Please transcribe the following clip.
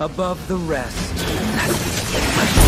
above the rest.